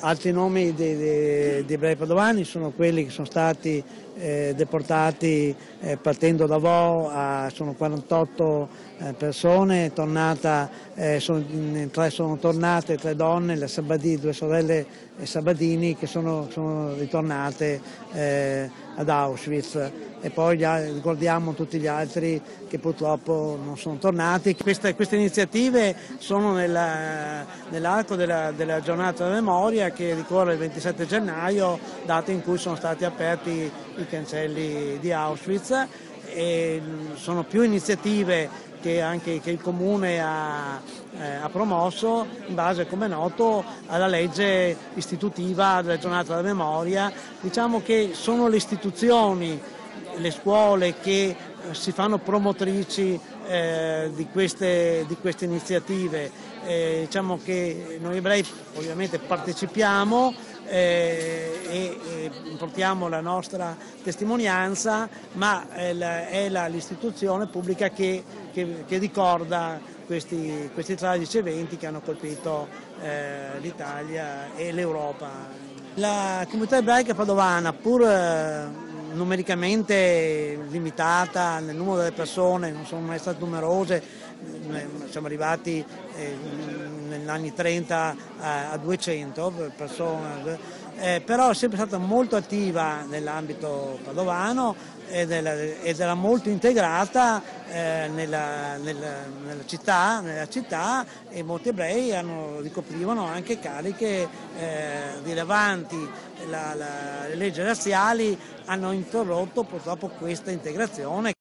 Altri nomi di, di, di ebrei padovani sono quelli che sono stati eh, deportati eh, partendo da Vo, a, sono 48 eh, persone, tornata, eh, sono, tre sono tornate, tre donne, le Sabadini, due sorelle Sabadini che sono, sono ritornate eh, ad Auschwitz e poi ricordiamo tutti gli altri che purtroppo non sono tornati. Queste, queste iniziative sono nell'arco della, della giornata della memoria che ricorre il 27 gennaio, data in cui sono stati aperti i cancelli di Auschwitz e sono più iniziative che anche che il Comune ha, eh, ha, promosso in base, come è noto, alla legge istitutiva della giornata della memoria. Diciamo che sono le istituzioni, le scuole che eh, si fanno promotrici eh, di, queste, di, queste, iniziative. Eh, diciamo che noi ebrei ovviamente partecipiamo eh, e, e, portiamo la nostra testimonianza, ma è, l'istituzione pubblica che, che, che ricorda questi, questi, tragici eventi che hanno colpito eh, l'Italia e l'Europa. La comunità ebraica padovana, pur eh, numericamente limitata nel numero delle persone, non sono mai state numerose, siamo arrivati eh, negli anni 30 a, 200 persone, eh, però è sempre stata molto attiva nell'ambito padovano ed era, molto integrata eh, nella, nella, nella, città, nella, città, e molti ebrei hanno, ricoprivano anche cariche eh, rilevanti. La, la, le leggi razziali hanno interrotto purtroppo questa integrazione.